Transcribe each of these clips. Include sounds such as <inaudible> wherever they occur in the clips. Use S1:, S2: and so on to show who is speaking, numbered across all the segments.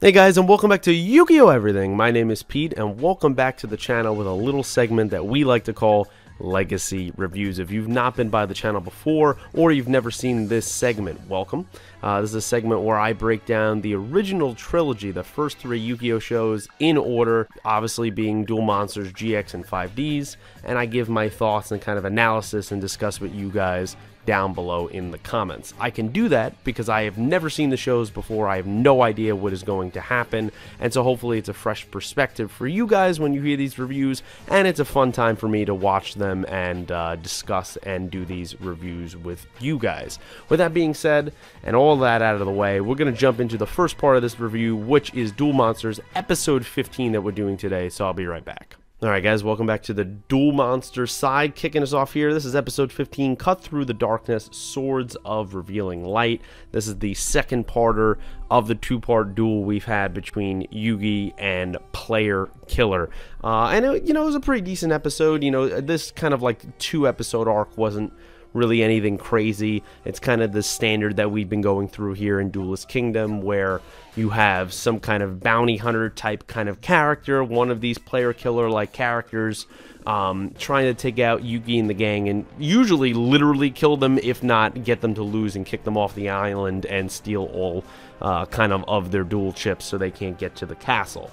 S1: Hey guys and welcome back to Yu-Gi-Oh! Everything. My name is Pete and welcome back to the channel with a little segment that we like to call Legacy Reviews. If you've not been by the channel before or you've never seen this segment, welcome. Uh, this is a segment where I break down the original trilogy, the first three Yu-Gi-Oh! shows in order, obviously being Duel Monsters, GX, and 5Ds, and I give my thoughts and kind of analysis and discuss with you guys down below in the comments. I can do that because I have never seen the shows before, I have no idea what is going to happen, and so hopefully it's a fresh perspective for you guys when you hear these reviews, and it's a fun time for me to watch them and uh, discuss and do these reviews with you guys. With that being said, and all that out of the way, we're going to jump into the first part of this review, which is Duel Monsters episode 15 that we're doing today, so I'll be right back. Alright guys, welcome back to the Duel Monster side. Kicking us off here, this is episode 15, Cut Through the Darkness, Swords of Revealing Light. This is the second parter of the two-part duel we've had between Yugi and Player Killer. Uh, and, it, you know, it was a pretty decent episode. You know, this kind of like two-episode arc wasn't really anything crazy. It's kind of the standard that we've been going through here in Duelist Kingdom, where you have some kind of bounty hunter type kind of character, one of these player killer like characters, um, trying to take out Yugi and the gang, and usually literally kill them, if not get them to lose and kick them off the island and steal all uh, kind of of their duel chips so they can't get to the castle.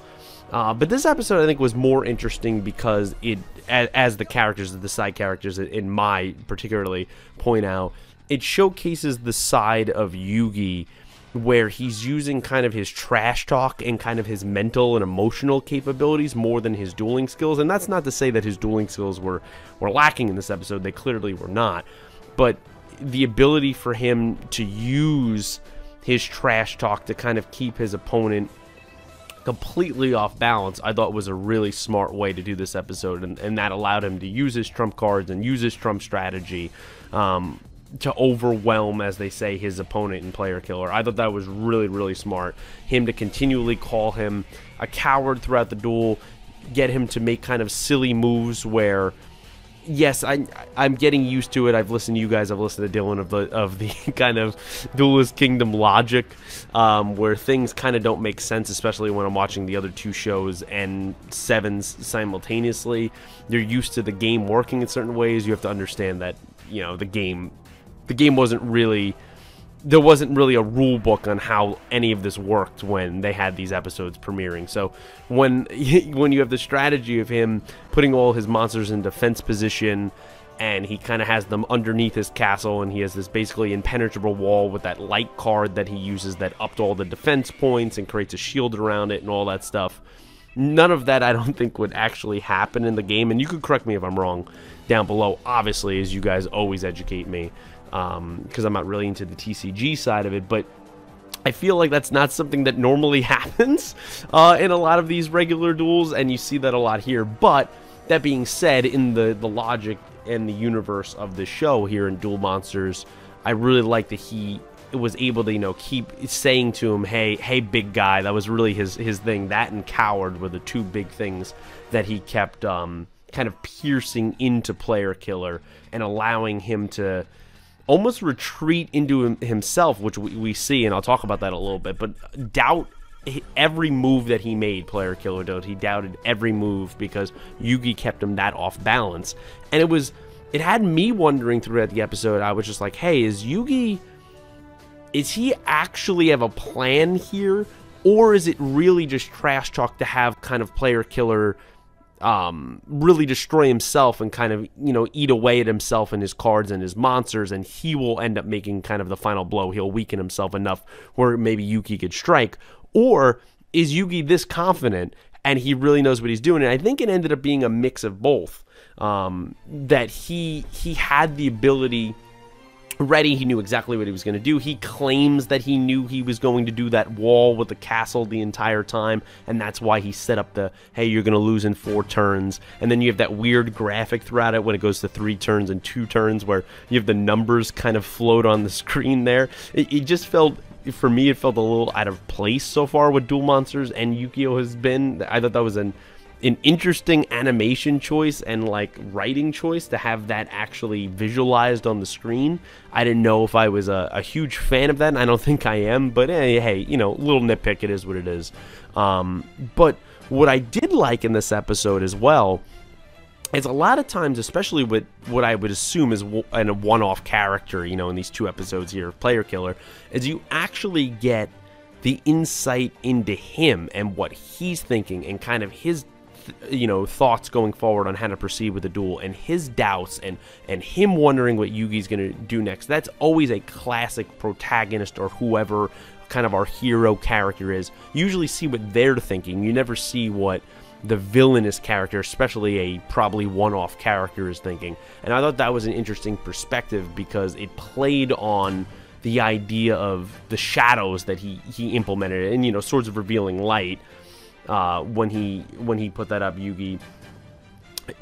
S1: Uh, but this episode, I think, was more interesting because it, as, as the characters, the side characters, in my particularly point out, it showcases the side of Yugi where he's using kind of his trash talk and kind of his mental and emotional capabilities more than his dueling skills. And that's not to say that his dueling skills were, were lacking in this episode. They clearly were not. But the ability for him to use his trash talk to kind of keep his opponent completely off balance, I thought was a really smart way to do this episode, and, and that allowed him to use his trump cards and use his trump strategy um, to overwhelm, as they say, his opponent and Player Killer. I thought that was really, really smart. Him to continually call him a coward throughout the duel, get him to make kind of silly moves where yes, I I'm getting used to it. I've listened to you guys. I've listened to Dylan of the of the <laughs> kind of Duelist Kingdom logic, um, where things kind of don't make sense, especially when I'm watching the other two shows and sevens simultaneously. You're used to the game working in certain ways. You have to understand that you know the game, the game wasn't really there wasn't really a rule book on how any of this worked when they had these episodes premiering. So when <laughs> when you have the strategy of him putting all his monsters in defense position and he kind of has them underneath his castle and he has this basically impenetrable wall with that light card that he uses that upped all the defense points and creates a shield around it and all that stuff. None of that I don't <laughs> think would actually happen in the game and you could correct me if I'm wrong down below obviously as you guys always educate me because um, I'm not really into the TCG side of it, but I feel like that's not something that normally <laughs> happens uh, in a lot of these regular duels, and you see that a lot here. But that being said, in the, the logic and the universe of the show here in Duel Monsters, I really like that he was able to, you know, keep saying to him, hey, hey, big guy. That was really his, his thing. That and Coward were the two big things that he kept um, kind of piercing into Player Killer and allowing him to almost retreat into himself, which we, we see, and I'll talk about that a little bit, but doubt every move that he made, Player Killer did. He doubted every move because Yugi kept him that off balance. And it was, it had me wondering throughout the episode, I was just like, hey, is Yugi, is he actually have a plan here? Or is it really just trash talk to have kind of Player Killer um, really destroy himself and kind of, you know, eat away at himself and his cards and his monsters, and he will end up making kind of the final blow. He'll weaken himself enough where maybe Yugi could strike. Or is Yugi this confident and he really knows what he's doing? And I think it ended up being a mix of both. Um, that he he had the ability ready. He knew exactly what he was going to do. He claims that he knew he was going to do that wall with the castle the entire time, and that's why he set up the, hey, you're going to lose in four turns. And then you have that weird graphic throughout it when it goes to three turns and two turns where you have the numbers kind of float on the screen there. It, it just felt for me, it felt a little out of place so far with Duel Monsters and Yu-Gi-Oh has been. I thought that was an an interesting animation choice and like writing choice to have that actually visualized on the screen. I didn't know if I was a, a huge fan of that, and I don't <laughs> think I am. But hey, hey, you know, little nitpick. It is what it is. Um, but what I did like in this episode as well is a lot of times, especially with what I would assume is in a one-off character, you know, in these two episodes here of Player Killer, is you actually get the insight into him and what he's thinking and kind of his you know thoughts going forward on how to proceed with the duel and his doubts and and him wondering what Yugi's going to do next. That's always a classic protagonist or whoever kind of our hero character is. You usually see what they're thinking. You never see what the villainous character especially a probably one-off character is thinking. And i thought that was an interesting perspective because it played on the idea of the shadows that he he implemented and you know swords of revealing light uh, when he when he put that up yugi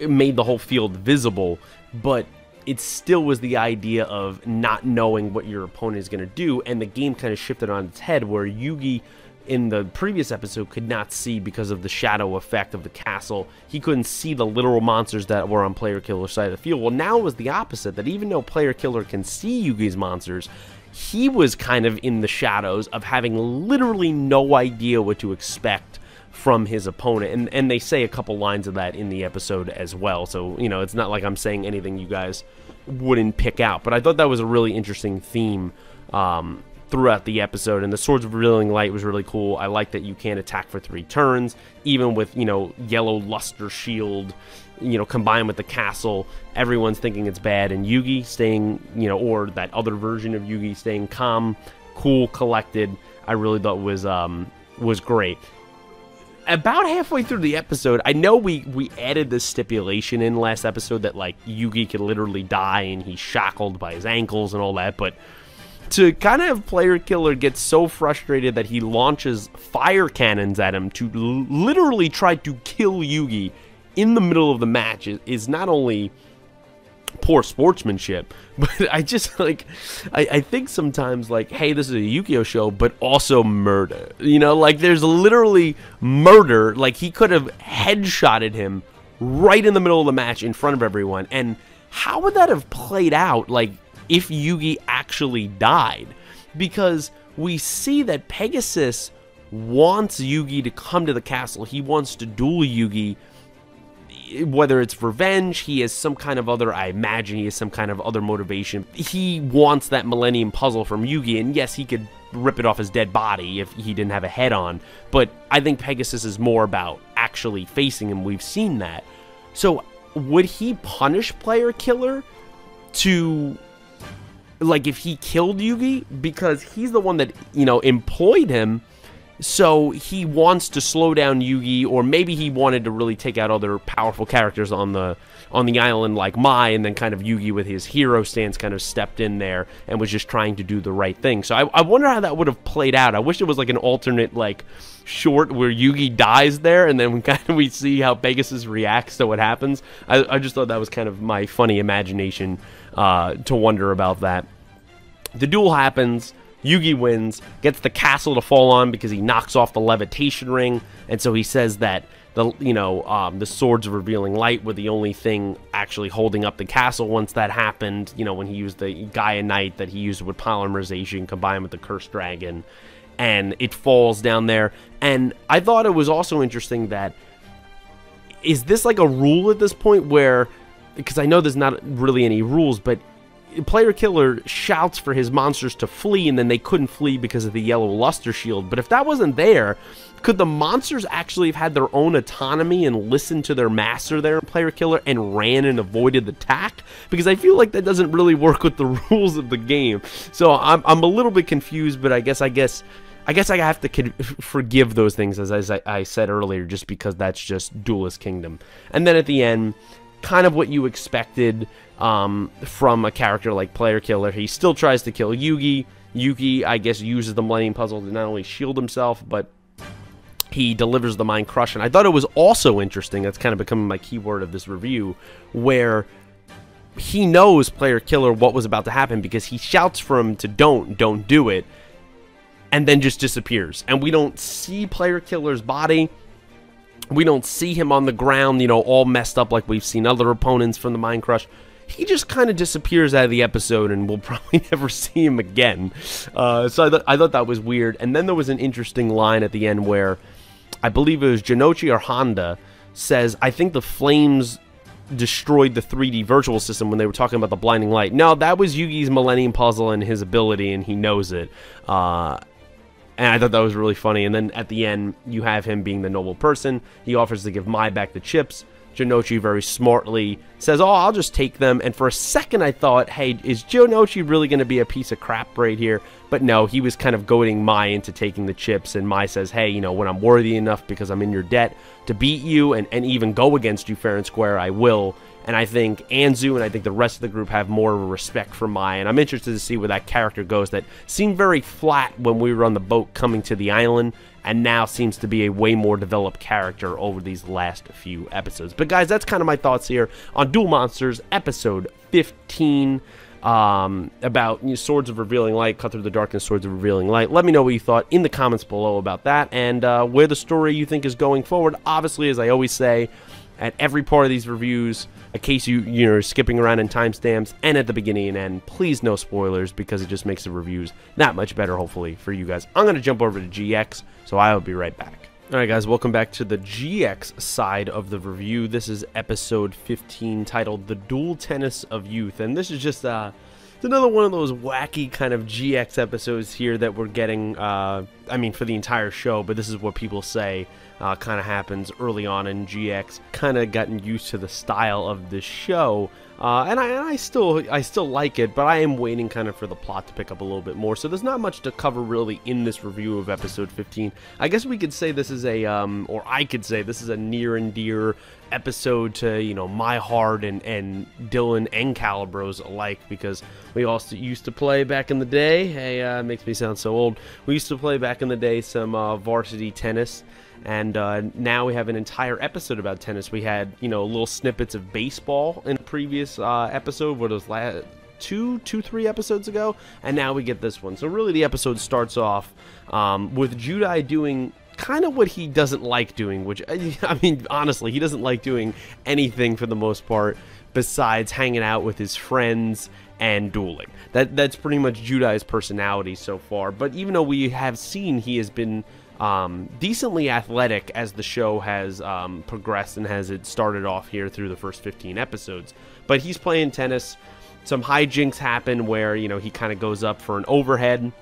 S1: made the whole field visible but it still was the idea of not knowing what your opponent is going to do and the game kind of shifted on its head where yugi in the previous episode could not see because of the shadow effect of the castle. He couldn't see the literal monsters that were on Player Killer's side of the field. Well, now it was the opposite, that even though Player Killer can see Yugi's monsters, he was kind of in the shadows of having literally no idea what to expect from his opponent. And, and they say a couple lines of that in the episode as well. So, you know, it's not like I'm saying anything you guys wouldn't pick out. But I thought that was a really interesting theme um, throughout the episode. And the Swords of Revealing Light was really cool. I like that you can attack for three turns, even with, you know, yellow luster shield you know, combined with the castle, everyone's thinking it's bad, and Yugi staying, you know, or that other version of Yugi staying calm, cool, collected. I really thought was um was great. About halfway through the episode, I know we we added this stipulation in last episode that like Yugi could literally die and he's shackled by his ankles and all that, but to kind of player killer get so frustrated that he launches fire cannons at him to literally try to kill Yugi in the middle of the match is, is not only poor sportsmanship, <laughs> but I just like I, I think sometimes like, hey, this is a Yu-Gi-Oh show, but also murder. You know, like there's literally murder. Like he could have headshotted him right in the middle of the match in front of everyone. And how would that have played out like if Yugi actually died? Because we see that Pegasus wants Yugi to come to the castle. He wants to duel Yugi whether it's revenge, he has some kind of other, I imagine he has some kind of other motivation. He wants that Millennium Puzzle from Yugi, and yes, he could rip it off his dead body if he didn't have a head on, but I think Pegasus is more about actually facing him. We've seen that. So, would he punish Player Killer to like if he killed Yugi because he's the one that, you know, employed him so he wants to slow down Yugi, or maybe he wanted to really take out other powerful characters on the on the island like Mai, and then kind of Yugi with his hero stance kind of stepped in there and was just trying to do the right thing. So I, I wonder how that would have played out. I wish it was like an alternate like short where Yugi dies there, and then we <laughs> kind of we see how Pegasus reacts to what happens. I, I just thought that was kind of my funny imagination uh, to wonder about that. The duel happens. Yugi wins, gets the castle to fall on because he knocks off the levitation ring, and so he says that the you know um, the swords of revealing light were the only thing actually holding up the castle once that happened. You know when he used the Gaia Knight that he used with polymerization combined with the cursed dragon, and it falls down there. And I thought it was also interesting that is this like a rule at this point where because I know there's not really any rules, but player killer shouts for his monsters to flee and then they couldn't flee because of the yellow luster shield. But if that wasn't there could the monsters actually have had their own autonomy and listened to their master there player killer and ran and avoided the attack? Because i feel like that doesn't really work with the <laughs> rules of the game. So i'm, I'm a little bit confused but i guess i guess I guess I have to <laughs> forgive those things, as, as I, I said earlier, just because that's just Duelist Kingdom. And then at the end, kind of what you expected um, from a character like Player Killer. He still tries to kill Yugi. Yugi, I guess, uses the Millennium Puzzle to not only shield himself, but he delivers the Mind Crush. And I thought it was also interesting, that's kind of becoming my keyword of this review, where he knows Player Killer what was about to happen because he shouts for him to don't, don't do it, and then just disappears. And we don't see Player Killer's body We don't see him on the ground, you know, all messed up like we've seen other opponents from the Mind Crush. He just kind of disappears out of the episode, and we'll <laughs> probably never see him again. Uh, so I, th I thought that was weird. And then there was an interesting line at the end where I believe it was Jonouchi or Honda says, I think the flames destroyed the 3D virtual system when they were talking about the blinding light. No, that was Yugi's Millennium Puzzle and his ability, and he knows it. Uh, and I thought that was really funny. And then at the end, you have him being the noble person. He offers to give Mai back the chips. Jonouchi very smartly says, Oh, I'll just take them. And for a second, I thought, Hey, is Jonouchi really going to be a piece of crap right here? But no, he was kind of goading Mai into taking the chips. And Mai says, Hey, you know, when I'm worthy enough because I'm in your debt to beat you and, and even go against you fair and square, I will. And I think Anzu and I think the rest of the group have more of a respect for Mai. And I'm interested to see where that character goes that seemed very flat when we were on the boat coming to the island and now seems to be a way more developed character over these last few episodes. But guys, that's kind of my thoughts here on Duel Monsters episode 15 um, about you know, Swords of Revealing Light, Cut Through the Darkness, Swords of Revealing Light. Let me know what you thought in the comments below about that and uh, where the story you think is going forward. Obviously, as I always say, at every part of these reviews, in case you you're skipping around in timestamps, and at the beginning and end. Please no spoilers because it just makes the reviews that much better, hopefully, for you guys. I'm going to jump over to GX, so I will be right back. Alright guys, welcome back to the GX side of the review. This is episode 15 titled The Dual Tennis of Youth, and this is just uh, it's another one of those wacky kind of GX episodes here that we're getting, uh, I mean for the entire show, but this is what people say uh, kind of happens early on in GX. Kind of gotten used to the style of this show, uh, and, I, and I still I still like it, but I am waiting kind of for the plot to pick up a little bit more. So there's not much to cover really in this review of episode 15. I guess we could say this is a, um, or I could say this is a near and dear episode to you know my heart and and Dylan and Calibros alike because we also used to play back in the day. Hey, uh, makes me sound so old. We used to play back in the day some uh, varsity tennis and uh, now we have an entire episode about tennis. We had, you know, little snippets of baseball in the previous uh, episode, what was last two, two, three episodes ago, and now we get this one. So really, the episode starts off um, with Judai doing kind of what he doesn't like doing, which <laughs> I mean, honestly, he doesn't like doing anything for the most part besides hanging out with his friends and dueling. That that's pretty much Judai's personality so far. But even though we have seen he has been um, decently athletic as the show has um, progressed and has it started off here through the first 15 episodes. But he's playing tennis. Some hijinks happen where, you know, he kind of goes up for an overhead.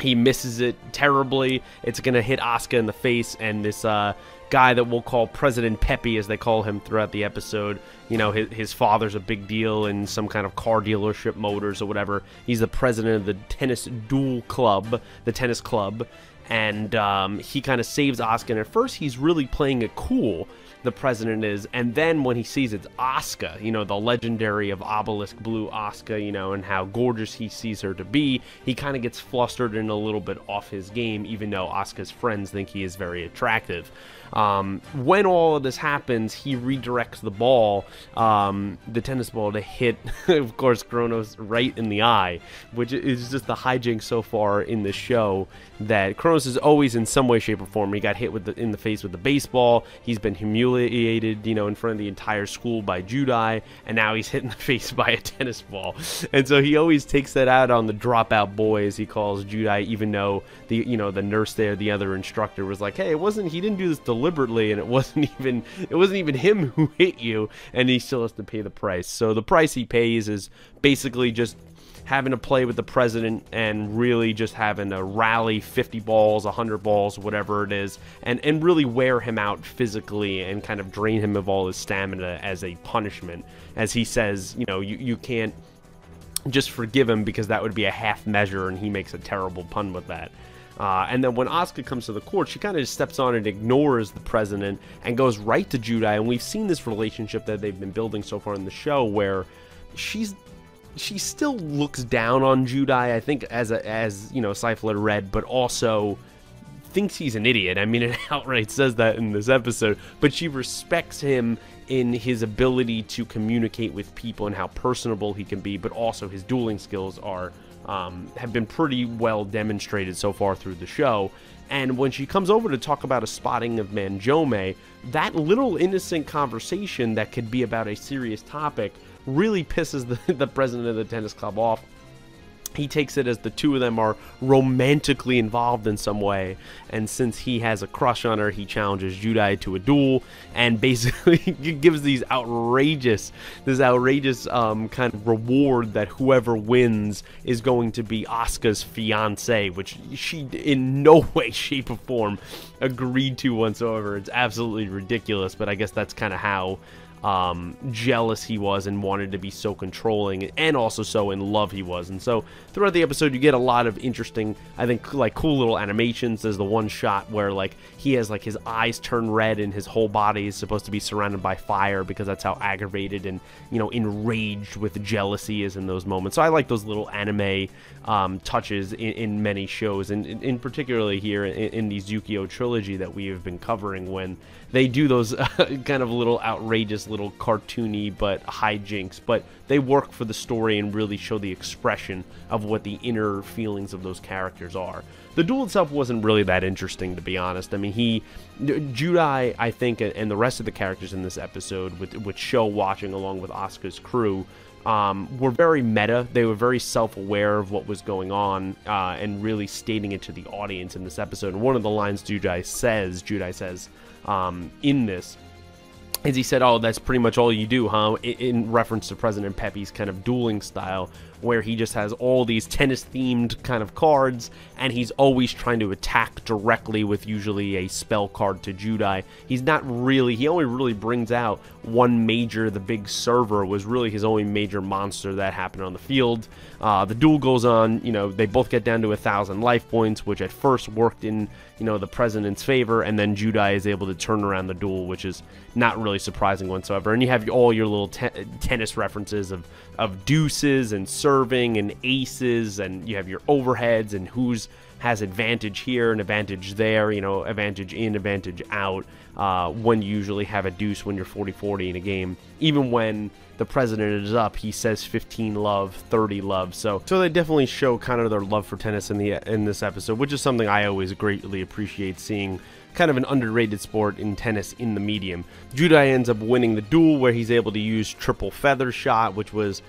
S1: He misses it terribly. It's going to hit Asuka in the face, and this uh, guy that we'll call President Peppy, as they call him throughout the episode. You know, his, his father's a big deal in some kind of car dealership, motors or whatever. He's the president of the tennis duel club, the tennis club, and um, he kind of saves. And at first, he's really playing it cool, the president is, and then when he sees it's Asuka, you know, the legendary of Obelisk Blue Asuka, you know, and how gorgeous he sees her to be, he kind of gets flustered and a little bit off his game, even though Asuka's friends think he is very attractive. Um, when all of this happens, he redirects the ball, um, the tennis ball, to hit, <laughs> of course, Kronos right in the eye, which is just the hijinks so far in the show that Kronos is always in some way, shape, or form. He got hit with the, in the face with the baseball. He's been humiliated, you know, in front of the entire school by Judai, and now he's hit in the <laughs> face by a tennis ball. And so he always takes that out on the dropout boy, as he calls Judai, even though the you know the nurse there, the other instructor, was like, "Hey, it wasn't. He didn't do this deliberately, and it wasn't <laughs> even it wasn't even him who hit you, and he still has to pay the price. So the price he pays is basically just having to play with the president and really just having to rally 50 balls, 100 balls, whatever it is, and, and really wear him out physically and kind of drain him of all his stamina as a punishment. As he says, you know, you, you can't just forgive him because that would be a half measure, and he makes a terrible pun with that. Uh, and then when Asuka comes to the court, she kind of steps on and ignores the president and goes right to Judai. And we've seen this relationship that they've been building so far in the show where she's she still looks down on Judai, I think, as a, as you know, Slifer Red, but also thinks he's an idiot. I mean, <laughs> it outright says that in this episode, but she respects him in his ability to communicate with people and how personable he can be, but also his dueling skills are um, have been pretty well demonstrated so far through the show. And when she comes over to talk about a spotting of Manjome, that little innocent conversation that could be about a serious topic really pisses the, <laughs> the president of the tennis club off. He takes it as the two of them are romantically involved in some way and since he has a crush on her he challenges Judai to a duel and basically <laughs> gives these outrageous this outrageous um, kind of reward that whoever wins is going to be Asuka's fiance which she in no <laughs> way shape or form agreed to whatsoever. It's absolutely ridiculous but I guess that's kind of how um, jealous he was and wanted to be so controlling and also so in love he was. And so throughout the episode, you get a lot of interesting, I think, like cool little animations. There's the one shot where like he has like his eyes turn red and his whole body is supposed to be surrounded by fire because that's how aggravated and you know enraged with jealousy is in those moments. So I like those little anime um, touches in, in, many shows, and in, in particularly here in, in these Yu-Gi-Oh trilogy that we have been covering when they do those uh, <laughs> kind of little outrageous, little cartoony but hijinks, but they work for the story and really show the expression of what the inner feelings of those characters are. The duel itself wasn't really that interesting, to be honest. I mean, he, Judai, I think, and the rest of the characters in this episode, with, with Sho watching along with Asuka's crew, um, were very meta. They were very self aware of what was going on uh, and really stating it to the audience in this episode. And one of the lines Judai says, Judai says um, in this, is he said, "Oh, that's pretty much all you do, huh?" In, reference to President Peppy's kind of dueling style, where he just has all these tennis themed kind of cards and he's always trying to attack directly with usually a spell card to Judai. He's not really, he only really brings out one major, the big server was really his only major monster that happened on the field. Uh, the duel goes on, you know, they both get down to a thousand life points, which at first worked in, you know, the president's favor, and then Judai is able to turn around the duel, which is not really surprising whatsoever. And you have all your little te tennis references of, of deuces and serving and aces, and you have your overheads and who's has advantage here and advantage there, you know, advantage in, advantage out, uh, when you usually have a deuce when you're 40-40 in a game. Even when the president is up, he says 15 love, 30 love. So, so they definitely show kind of their love for tennis in the in this episode, which is something I always greatly appreciate seeing kind of an underrated sport in tennis in the medium. Judai ends up winning the duel where he's able to use triple feather shot, which was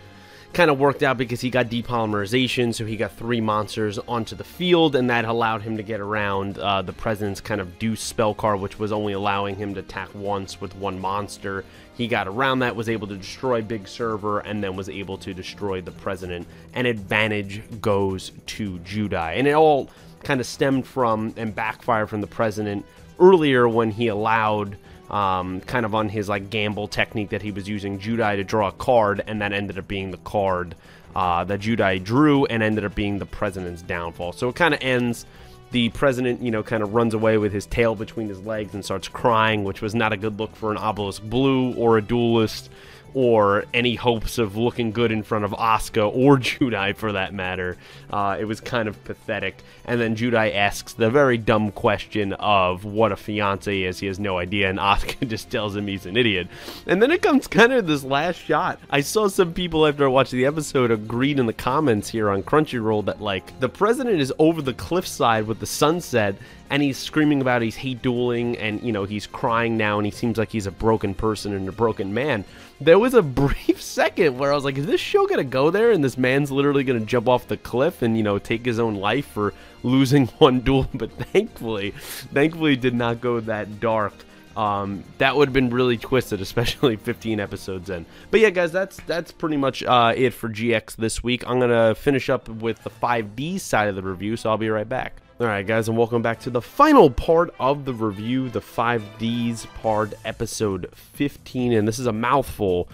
S1: kind of worked out because he got depolymerization, so he got three monsters onto the field, and that allowed him to get around uh, the president's kind of deuce spell card, which was only allowing him to attack once with one monster. He got around that, was able to destroy Big Server, and then was able to destroy the president. And advantage goes to Judai. And it all kind of stemmed from and backfired from the president earlier when he allowed um, kind of on his like gamble technique that he was using Judai to draw a card, and that ended up being the card uh, that Judai drew, and ended up being the president's downfall. So it kind of ends. The president, you know, kind of runs away with his tail between his legs and starts crying, which was not a good look for an obelisk blue or a duelist or any hopes of looking good in front of Asuka or <laughs> Judai for that matter. Uh, it was kind of pathetic. And then Judai asks the very dumb question of what a fiance is. He has no idea, and Asuka <laughs> just tells him he's an idiot. And then it comes kind of this last shot. I saw some people after I watched the episode agreed in the comments here on Crunchyroll that like the president is over the cliffside with the sunset and he's screaming about he's hate dueling and you know he's crying now and he seems like he's a broken person and a broken man there was a <laughs> brief second where i was like is this show gonna go there and this man's literally gonna jump off the cliff and you know take his own life for losing <laughs> one duel but thankfully thankfully did not go that dark um, that would have been really twisted, <laughs> especially 15 episodes in. But yeah, guys, that's that's pretty much uh, it for GX this week. I'm gonna finish up with the 5D side of the review, so I'll be right back. Alright guys, and welcome back to the final part of the review, the 5Ds part, episode 15, and this is a mouthful.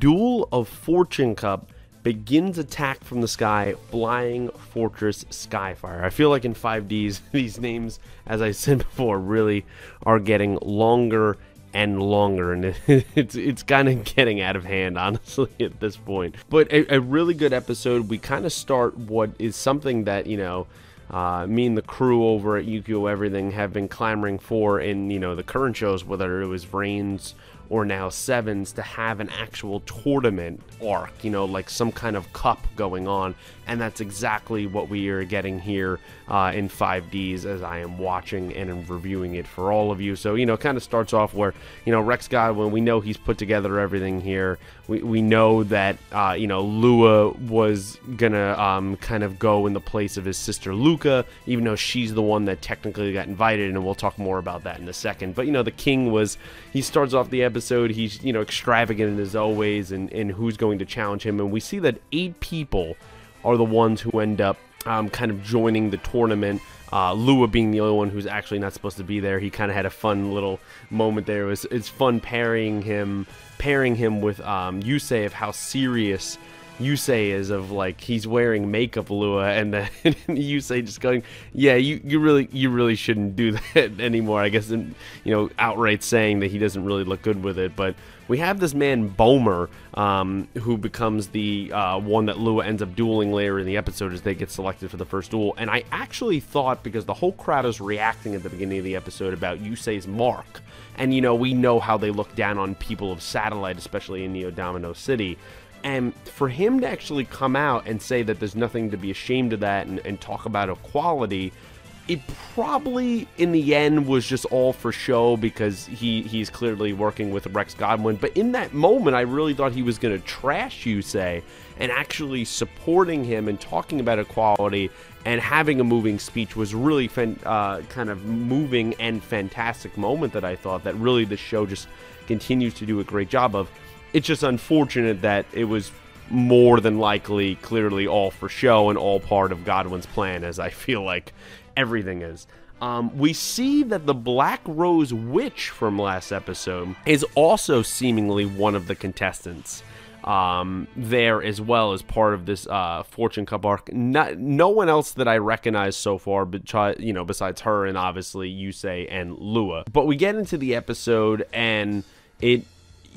S1: Duel of Fortune Cup begins attack from the sky, Flying Fortress Skyfire. I feel like in 5Ds, <laughs> these names, as I said before, really are getting longer and longer and <laughs> it's it's kind of getting out of hand <laughs> honestly at this point but a, a really good episode we kind of start what is something that you know uh, me and the crew over at Yu-Gi-Oh! Everything have been clamoring for in you know the current shows, whether it was VRAINS or now sevens to have an actual tournament arc, you know, like some kind of cup going on. And that's exactly what we are getting here uh, in 5Ds as I am watching and reviewing it for all of you. So, you know, kind of starts off where, you know, Rex Godwin, we know he's put together everything here. We, we know that, uh, you know, Lua was to um, kind of go in the place of his sister Luca, even though she's the one that technically got invited. And we'll talk more about that in a second. But, you know, the king was, he starts off the episode, he's, you know, extravagant as always, and, and who's going to challenge him. And we see that eight people are the ones who end up um, kind of joining the tournament. Uh, Lua being the only one who's actually not supposed to be there. He kind of had a fun little moment there. It was it's fun pairing him pairing him with um, Yusei of how serious Yusei is of like he's wearing makeup Lua and then <laughs> Yusei just going yeah you, you really you really shouldn't do <laughs> that anymore. I guess and you know outright saying that he doesn't really look good with it but we have this man Bommer um, who becomes the uh, one that Lua ends up dueling later in the episode as they get selected for the first duel. And I actually thought because the whole crowd is reacting at the beginning of the episode about Yusei's mark and you know we know how they look down on people of satellite especially in Neo Domino City and for him to actually come out and say that there's nothing to be ashamed of that and, and talk about equality, it probably in the end was just all for show because he he's clearly working with Rex Godwin. But in that moment, I really thought he was going to trash Yusei and actually supporting him and talking about equality and having a moving speech was really fan, uh, kind of moving and fantastic moment that I thought that really the show just continues to do a great job of. It's just unfortunate that it was more than likely clearly all for show and all part of Godwin's plan, as I <laughs> feel like everything is. Um, we see that the Black Rose Witch from last episode is also seemingly one of the contestants um, there as well as part of this uh, Fortune Cup arc. Not, no one else that I recognize so far, but you know, besides her and obviously Yusei and Lua. But we get into the episode and it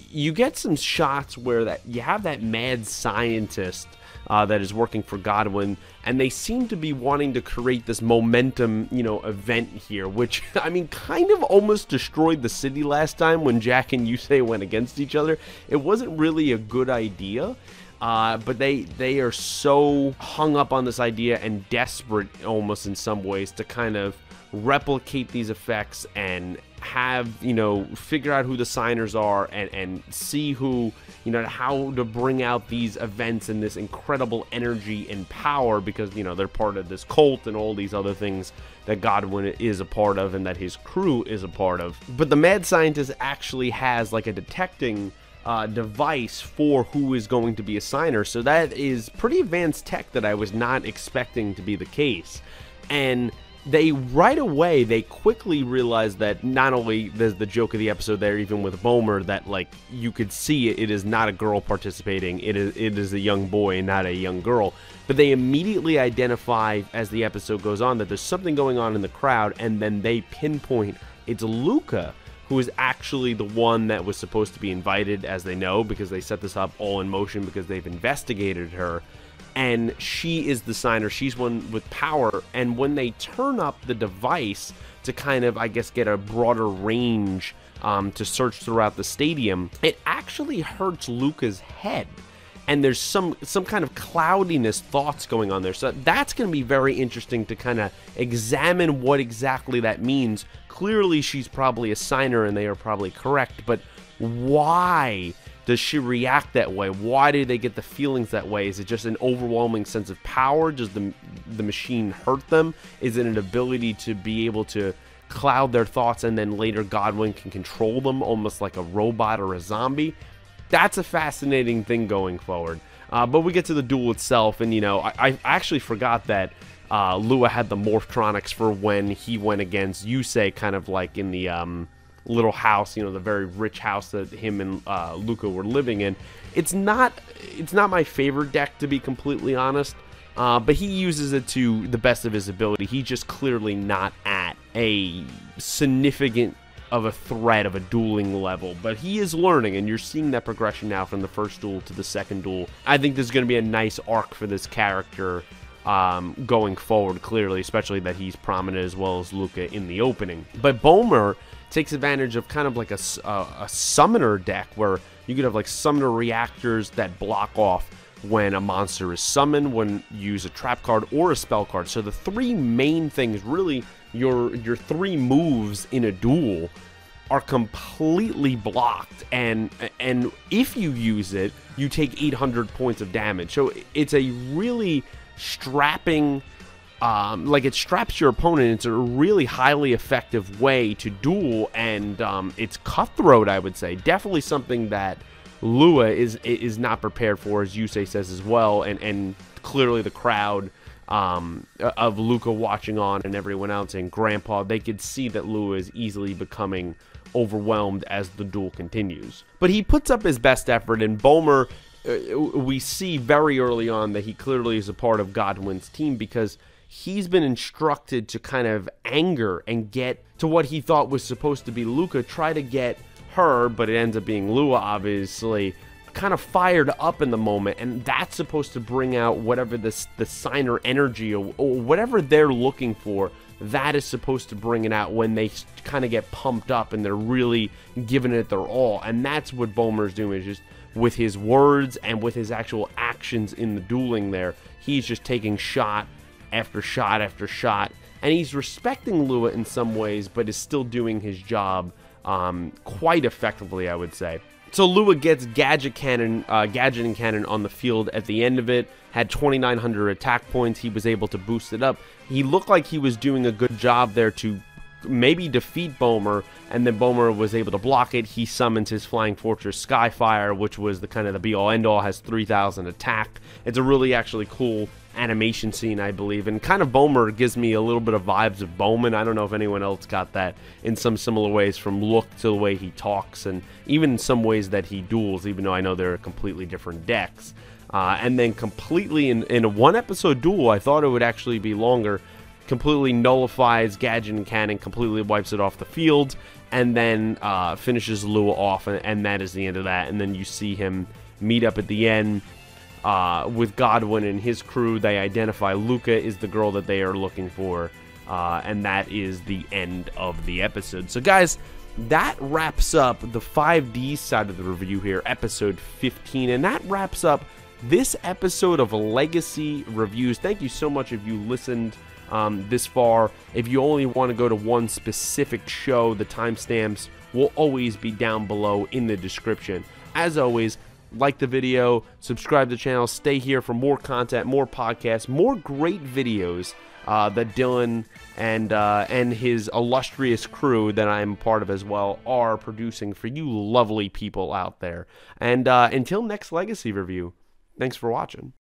S1: you get some shots where that you have that mad scientist uh, that is working for Godwin, and they seem to be wanting to create this momentum, you know, event here, which <laughs> I mean, kind of almost destroyed the city last time when Jack and Yusei went against each other. It wasn't really a good idea. Uh, but they they are so hung up on this idea and desperate almost in some ways to kind of replicate these effects and have you know figure out who the signers are and and see who you know how to bring out these events and this incredible energy and power because you know they're part of this cult and all these other things that Godwin is a part of and that his crew is a part of. But the mad scientist actually has like a detecting uh, device for who is going to be a signer. So that is pretty advanced tech that I was not expecting to be the case. And they right away they quickly realize that not only there's the joke of the episode there even with Bommer that like you could see it, it is not a girl participating it is it is a young boy and not a young girl. But they immediately identify as the episode goes on that there's something going on in the crowd and then they pinpoint it's Luca who is actually the one that was supposed to be invited as they know because they set this up all in motion because they've investigated her and she is the signer. She's one with power. And when they turn up the device to kind of, I guess, get a broader range um, to search throughout the stadium, it actually hurts Luca's head. And there's some some kind of cloudiness thoughts going on there. So that's going to be very interesting to kind of examine what exactly that means. Clearly, she's probably a signer, and they are probably correct. But why does she react that way? Why do they get the feelings that way? Is it just an overwhelming sense of power? Does the the machine hurt them? Is it an ability to be able to cloud their thoughts and then later Godwin can control them almost like a robot or a zombie? That's a fascinating thing going forward. Uh, but we get to the duel itself, and you know, I, I actually forgot that uh, Lua had the Morphtronics for when he went against Yusei, kind of like in the um, little house, you know, the very rich house that him and uh, Luca were living in. It's not it's not my favorite deck to be completely honest, uh, but he uses it to the best of his ability. He's just clearly not at a significant of a threat of a dueling level, but he is learning, and you're seeing that progression now from the first duel to the second duel. I think there's going to be a nice arc for this character um, going forward, clearly, especially that he's prominent as well as Luca in the opening. But Bommer takes advantage of kind of like a, a, uh, a summoner deck where you could have like summoner reactors that block off when a monster is summoned, when you use a trap card or a spell card. So the three main things, really, your your three moves in a duel are completely blocked and and if you use it you take 800 points of damage so it's a really strapping um, like it straps your opponent it's a really highly effective way to duel and um, it's cutthroat i would say definitely something that lua is is not prepared for as Yusei says as well and and clearly the crowd um, of Luca watching on and everyone else and Grandpa, they could see that Lua is easily becoming overwhelmed as the duel continues. But he puts up his best effort, and Bommer, uh, we see very early on that he clearly is a part of Godwin's team because he's been instructed to kind of anger and get to what he thought was supposed to be Luca, try to get her, but it ends up being Lua, obviously, kind of fired up in the moment, and that's supposed to bring out whatever this the signer energy or, or whatever they're looking for. That is supposed to bring it out when they kind of get pumped up and they're really giving it their all, and that's what Bommer's doing. Is just with his words and with his actual actions in the dueling. There, he's just taking shot after shot after shot, and he's respecting Lua in some ways, but is still doing his job um, quite effectively, I would say. So Lua gets Gadget Cannon, uh, Gadget and Cannon on the field at the end of it. Had 2,900 attack points. He was able to boost it up. He looked like he was doing a good job there to maybe defeat Bommer, and then Bommer was able to block it. He summons his Flying Fortress Skyfire, which was the kind of the be-all end-all. Has 3,000 attack. It's a really actually cool animation scene, I believe. And kind of Bommer gives me a little bit of vibes of Bohman. I don't know if anyone else got that in some similar ways from look to the way he talks and even in some ways that he duels, even though I know they're completely different decks. Uh, and then completely in, in a one episode duel, I thought it would actually be longer. Completely nullifies Gadget and Cannon, completely wipes it off the field, and then uh, finishes Lua off, and, and that is the end of that. And then you see him meet up at the end uh, with Godwin and his crew. They identify Luca is the girl that they are looking for, uh, and that is the end of the episode. So, guys, that wraps up the 5D side of the review here, episode 15, and that wraps up this episode of Legacy Reviews. Thank you so much if you listened um, this far. If you only want to go to one specific show, the timestamps will always be down below in the description. As always, like the video, subscribe to the channel, stay here for more content, more podcasts, more great videos uh, that Dylan and uh, and his illustrious crew that I'm part of as well are producing for you lovely people out there. And uh, until next Legacy review, thanks for watching.